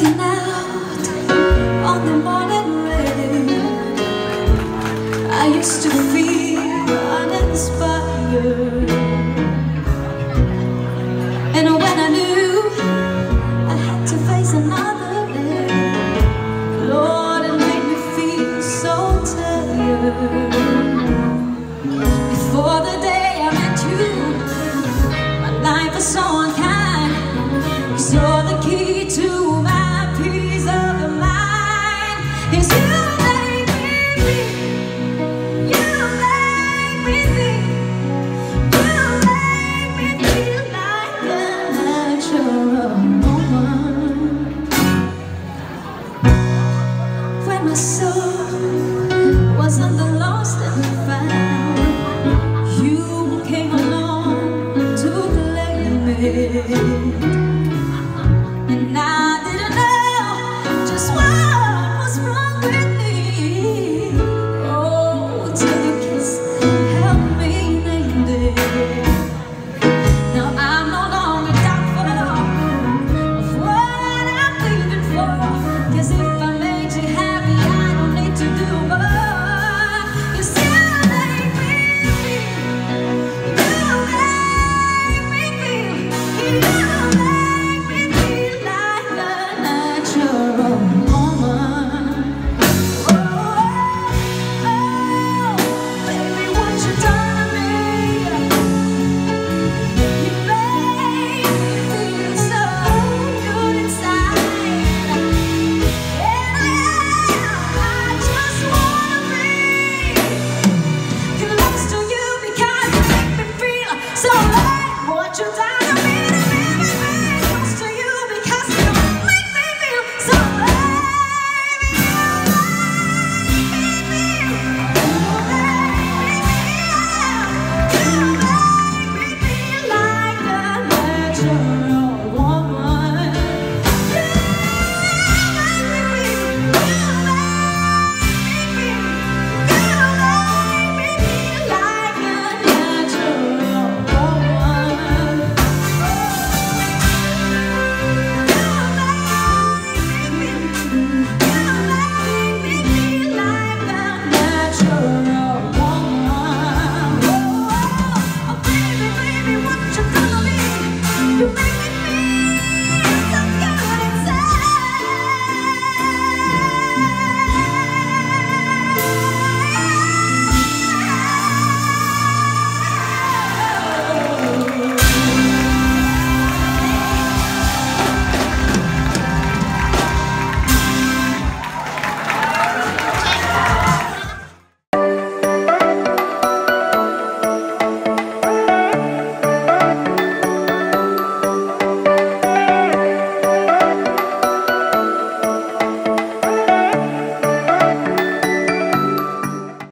Looking out on the morning rain. I used to feel uninspired.